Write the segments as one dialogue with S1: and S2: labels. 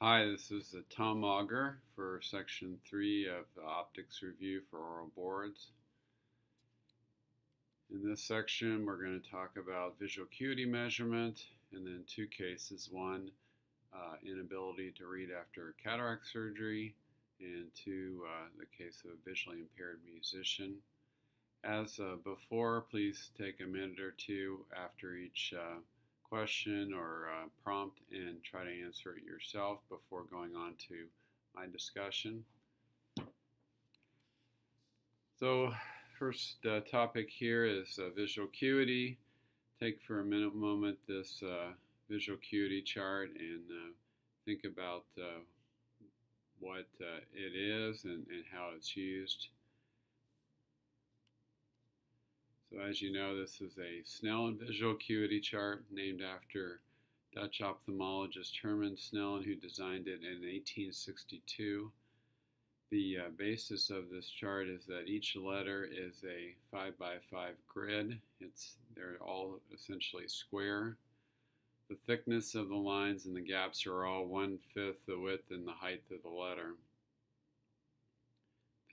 S1: Hi, this is uh, Tom Mauger for Section 3 of the Optics Review for Oral Boards. In this section, we're going to talk about visual acuity measurement and then two cases. One, uh, inability to read after cataract surgery, and two, uh, the case of a visually impaired musician. As uh, before, please take a minute or two after each uh, question or uh, prompt and try to answer it yourself before going on to my discussion. So first uh, topic here is uh, visual acuity. Take for a minute moment this uh, visual acuity chart and uh, think about uh, what it is and, and how it's used. So as you know, this is a Snellen visual acuity chart named after Dutch ophthalmologist Herman Snellen who designed it in 1862. The uh, basis of this chart is that each letter is a 5 by 5 grid. It's, they're all essentially square. The thickness of the lines and the gaps are all one-fifth the width and the height of the letter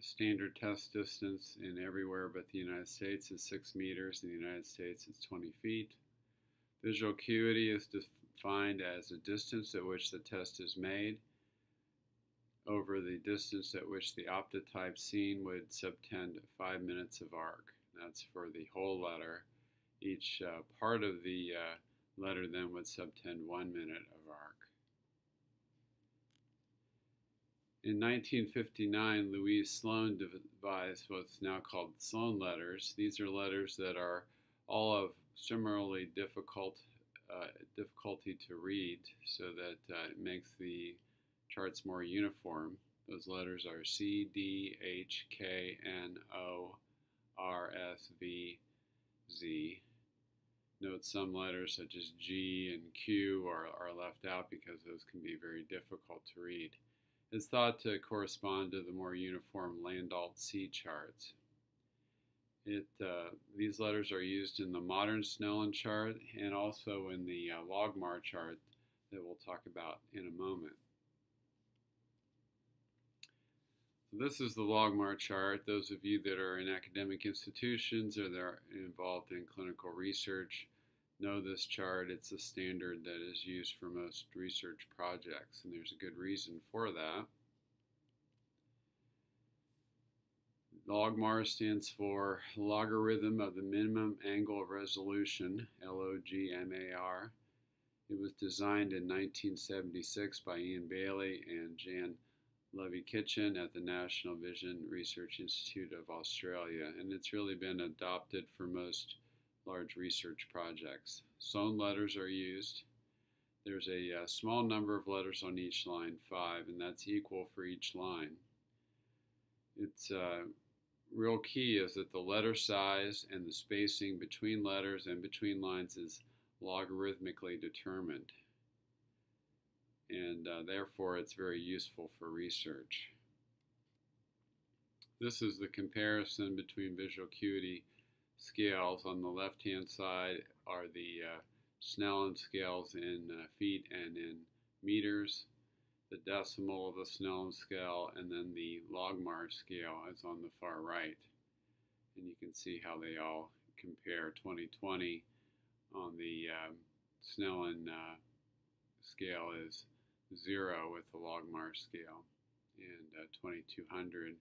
S1: standard test distance in everywhere but the United States is 6 meters. In the United States, it's 20 feet. Visual acuity is defined as the distance at which the test is made over the distance at which the optotype seen would subtend 5 minutes of arc. That's for the whole letter. Each uh, part of the uh, letter then would subtend 1 minute of arc. In 1959, Louise Sloan devised what's now called Sloan letters. These are letters that are all of similarly difficult uh, difficulty to read so that uh, it makes the charts more uniform. Those letters are C, D, H, K, N, O, R, S, V, Z. Note some letters such as G and Q are, are left out because those can be very difficult to read is thought to correspond to the more uniform Landolt C charts. It, uh, these letters are used in the modern Snellen chart and also in the uh, Logmar chart that we'll talk about in a moment. This is the Logmar chart. Those of you that are in academic institutions or that are involved in clinical research know this chart. It's a standard that is used for most research projects, and there's a good reason for that. Logmar stands for Logarithm of the Minimum Angle of Resolution, L-O-G-M-A-R. It was designed in 1976 by Ian Bailey and Jan Lovie-Kitchin at the National Vision Research Institute of Australia, and it's really been adopted for most large research projects. Sloan letters are used. There's a, a, uh, small number of letters on each line, five, and that's equal for each line. It's uh, real key is that the letter size and the spacing between letters and between lines is logarithmically determined. And uh, therefore, it's very useful for research. This is the comparison between visual acuity scales. On the left-hand side are the uh, Snellen scales in uh, feet and in meters, the decimal of the Snellen scale, and then the Logmar scale is on the far right. And you can see how they all compare 2020 on the um, Snellen uh, scale is zero with the Logmar scale, and uh, 2200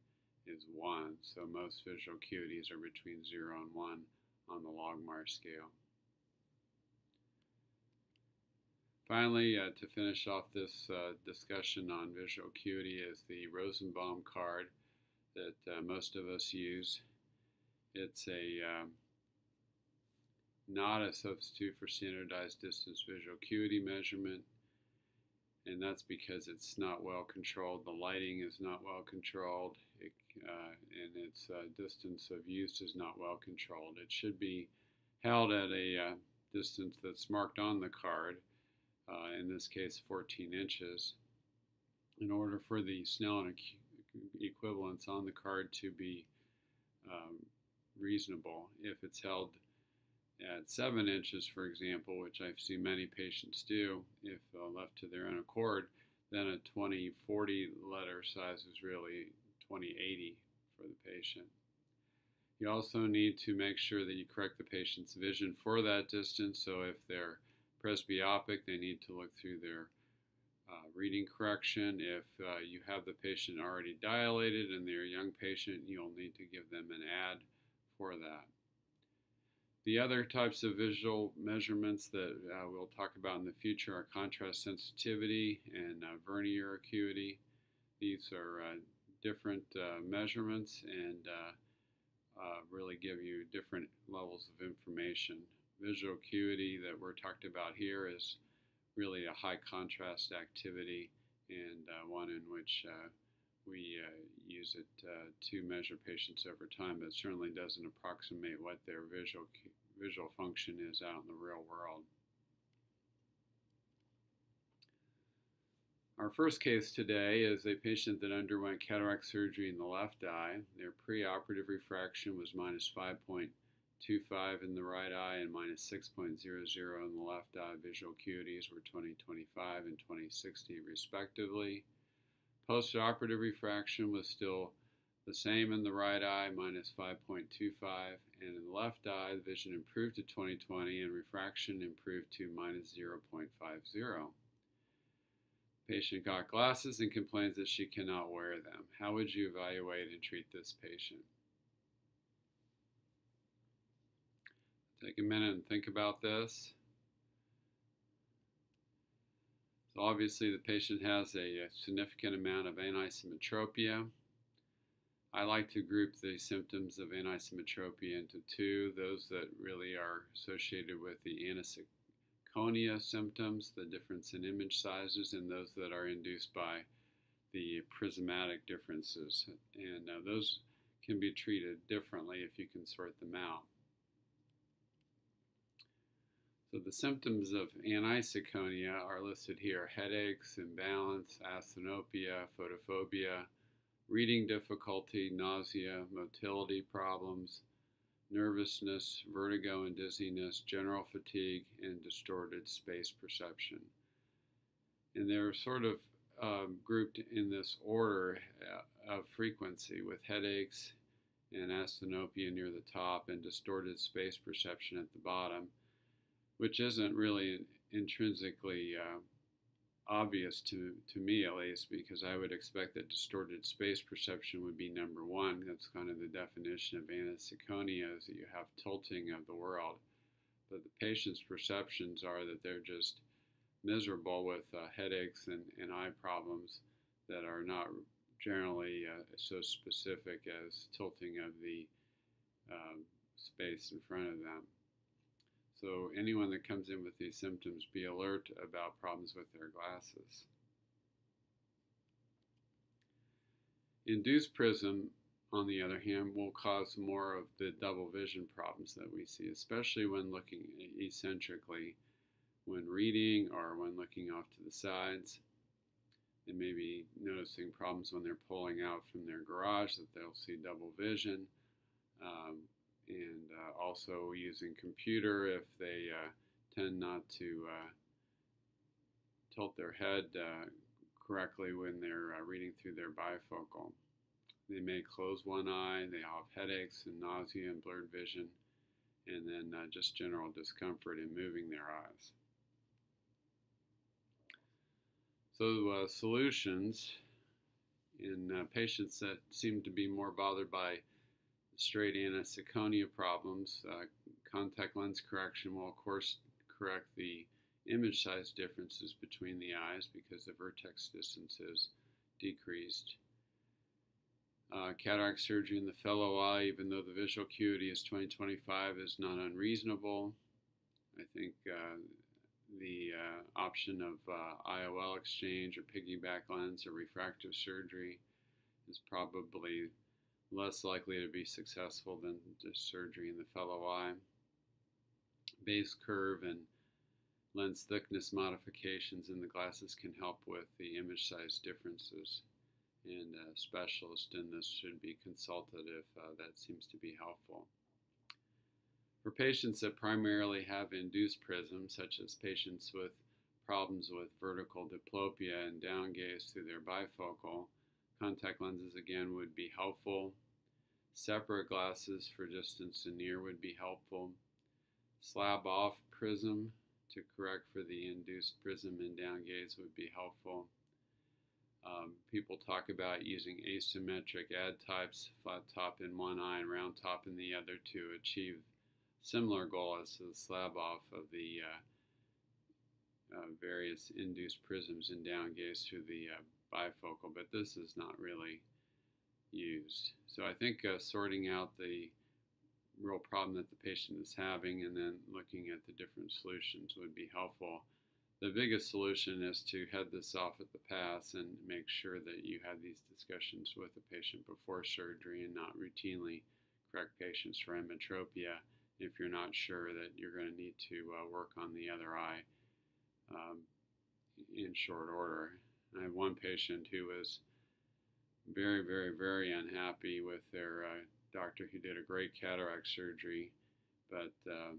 S1: is 1, so most visual acuities are between 0 and 1 on the Logmar scale. Finally, uh, to finish off this uh, discussion on visual acuity is the Rosenbaum card that uh, most of us use. It's a um, not a substitute for standardized distance visual acuity measurement and that's because it's not well controlled. The lighting is not well controlled, it, and its uh, distance of use is not well controlled. It should be held at a uh, distance that's marked on the card, uh, in this case 14 inches, in order for the Snellen equivalence on the card to be um, reasonable. If it's held at seven inches, for example, which I've seen many patients do, if uh, left to their own accord, then a 2040 letter size is really 2080 for the patient. You also need to make sure that you correct the patient's vision for that distance. So if they're presbyopic, they need to look through their uh, reading correction. If uh, you have the patient already dilated and they're a young patient, you'll need to give them an add for that. The other types of visual measurements that uh, we'll talk about in the future are contrast sensitivity and uh, vernier acuity. These are uh, different uh, measurements and really give you different levels of information. Visual acuity that we're talked about here is really a high contrast acuity and uh, one in which uh, we uh, use it uh, to measure patients over time, but certainly doesn't approximate what their visual visual function is out in the real world. Our first case today is a patient that underwent cataract surgery in the left eye. Their preoperative refraction was minus 5.25 in the right eye and minus 6.00 in the left eye. Visual acuities were 2025 and 2060 respectively. Postoperative refraction was still the same in the right eye, minus 5.25, and in the left eye, the vision improved to 2020 and refraction improved to minus 0.50. Patient got glasses and complains that she cannot wear them. How would you evaluate and treat this patient? Take a minute and think about this. So obviously the patient has a, a significant amount of anisometropia. I like to group the symptoms of anisometropia into two, those that really are associated with the symptoms, the difference in image sizes, and those that are induced by the prismatic differences. And uh, those can be treated differently if you can sort them out. So the symptoms of aniseikonia are listed here. Headaches, imbalance, asthenopia, photophobia, reading difficulty, nausea, motility problems, nervousness, vertigo and dizziness, general fatigue, and distorted space perception. And they're sort of um, grouped in this order uh, of frequency with headaches and asthenopia near the top and distorted space perception at the bottom which isn't really intrinsically uh, obvious to, to me at least, because I would expect that distorted space perception would be number one. That's kind of the definition of aniseikonia is that you have tilting of the world. But the patient's perceptions are that they're just miserable with uh, headaches and, and eye problems that are not generally uh, so specific as tilting of the uh, space in front of them. So anyone that comes in with these symptoms, be alert about problems with their glasses. Induced prism, on the other hand, will cause more of the double vision problems that we see, especially when looking eccentrically, when reading or when looking off to the sides. They may be noticing problems when they're pulling out from their garage that they'll see double vision. Um, and uh, also using computer if they uh, tend not to uh, tilt their head uh, correctly when they're uh, reading through their bifocal. They may close one eye, they have headaches and nausea and blurred vision, and then uh, just general discomfort in moving their eyes. So solutions in patients that seem to be more bothered by straight aniseikonia problems, uh, contact lens correction will of course correct the image size differences between the eyes because the vertex distance is decreased. Uh, cataract surgery in the fellow eye, even though the visual acuity is 2025, is not unreasonable. I think uh, the uh, option of uh, IOL exchange or piggyback lens or refractive surgery is probably less likely to be successful than just surgery in the fellow eye. Base curve and lens thickness modifications in the glasses can help with the image size differences. And a specialist in this should be consulted if uh, that seems to be helpful. For patients that primarily have induced prism, such as patients with problems with vertical diplopia and down gaze through their bifocal, contact lenses again would be helpful. Separate glasses for distance and near would be helpful. Slab off prism to correct for the induced prism and down gaze would be helpful. Um, people talk about using asymmetric add types, flat top in one eye and round top in the other to achieve similar goal as the slab off of the uh, uh, various induced prisms and down gaze through the uh, bifocal, but this is not really used. So I think uh, sorting out the real problem that the patient is having and then looking at the different solutions would be helpful. The biggest solution is to head this off at the pass and make sure that you have these discussions with the patient before surgery and not routinely correct patients for emmetropia if you're not sure that you're going to need to uh, work on the other eye um, in short order. I have one patient who was very, very, very unhappy with their uh, doctor who did a great cataract surgery, but uh,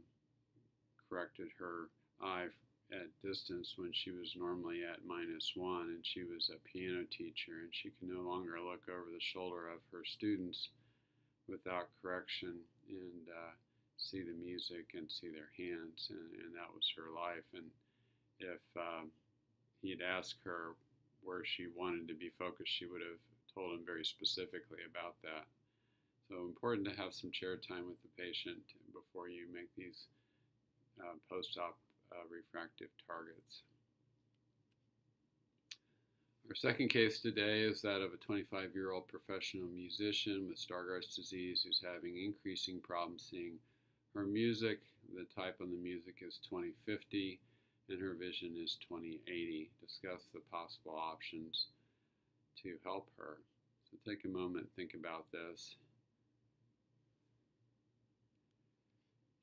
S1: corrected her eye at distance when she was normally at minus one, and she was a piano teacher, and she could no longer look over the shoulder of her students without correction and uh, see the music and see their hands, and, and that was her life. And if um, he'd asked her where she wanted to be focused, she would have told him very specifically about that. So important to have some chair time with the patient before you make these uh, post-op uh, refractive targets. Our second case today is that of a 25-year-old professional musician with Stargardt's disease who's having increasing problems seeing her music. The type on the music is 2050 and her vision is 2080. Discuss the possible options to help her. So take a moment, think about this.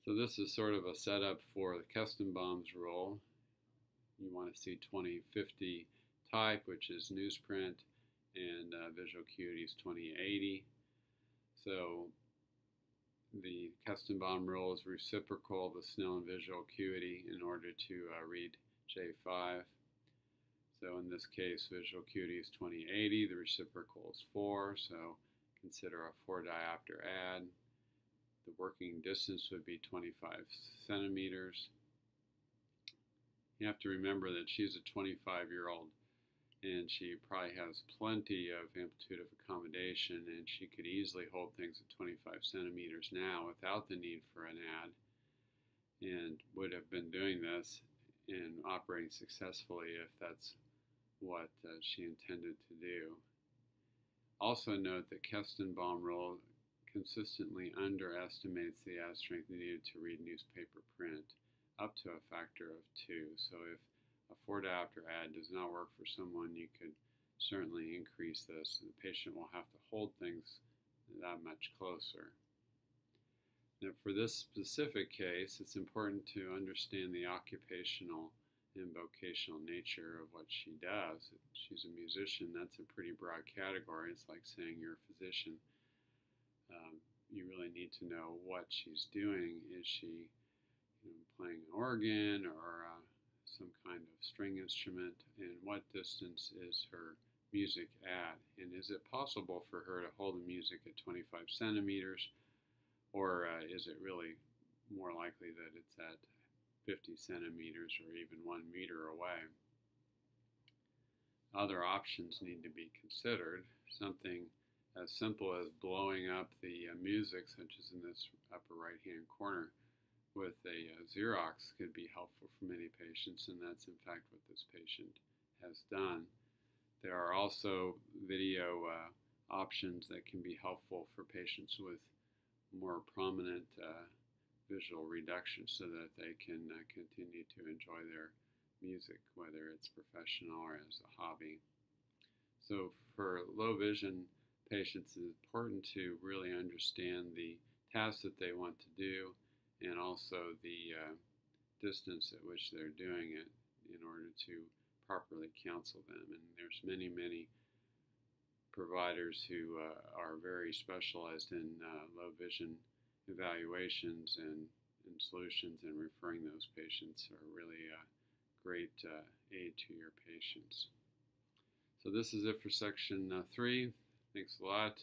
S1: So this is sort of a setup for the Kestenbaum's rule. You want to see 2050 type, which is newsprint, and uh, visual acuity is 2080. So the Kestenbaum rule is reciprocal of the Snellen visual acuity in order to uh, read J5. So in this case, visual acuity is 2080, the reciprocal is 4, so consider a 4 diopter add. The working distance would be 25 centimeters. You have to remember that she's a 25 year old and she probably has plenty of amplitude of accommodation and she could easily hold things at 25 centimeters now without the need for an add and would have been doing this and operating successfully if that's what uh, she intended to do. Also note that Kestenbaum rule consistently underestimates the add strength needed to read newspaper print up to a factor of two. So if a four diopter add does not work for someone, you could certainly increase this. The patient will have to hold things that much closer. Now for this specific case, it's important to understand the occupational and vocational nature of what she does. She's a musician, that's a pretty broad category. It's like saying you're a physician um, you really need to know what she's doing. Is she you know, playing an organ or uh, some kind of string instrument? And what distance is her music at? And is it possible for her to hold the music at 25 centimeters? Or uh, is it really more likely that it's at 50 centimeters or even one meter away? Other options need to be considered. Something as simple as blowing up the uh, music, such as in this upper right hand corner, with a uh, Xerox could be helpful for many patients, and that's in fact what this patient has done. There are also video uh, options that can be helpful for patients with more prominent uh, visual reduction so that they can uh, continue to enjoy their music, whether it's professional or as a hobby. So for low vision, patients, it's important to really understand the tasks that they want to do and also the uh, distance at which they're doing it in order to properly counsel them. And there's many, many providers who uh, are very specialized in uh, low vision evaluations and, and, solutions and referring those patients are really a great uh, aid to your patients. So this is it for section uh, three. Thanks a lot.